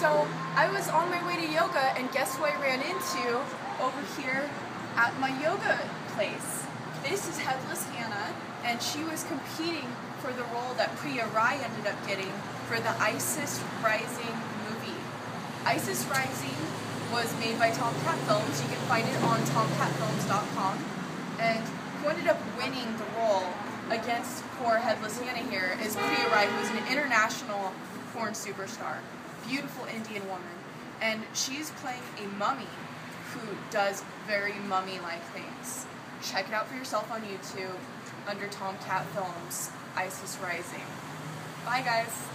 So I was on my way to yoga, and guess who I ran into over here at my yoga place? This is Headless Hannah, and she was competing for the role that Priya Rai ended up getting for the ISIS Rising movie. ISIS Rising was made by Tomcat Films. You can find it on tomcatfilms.com. And who ended up winning the role against poor Headless Hannah here is Priya Rai, who's an international porn superstar beautiful Indian woman, and she's playing a mummy who does very mummy-like things. Check it out for yourself on YouTube under Tomcat Films, ISIS Rising. Bye guys!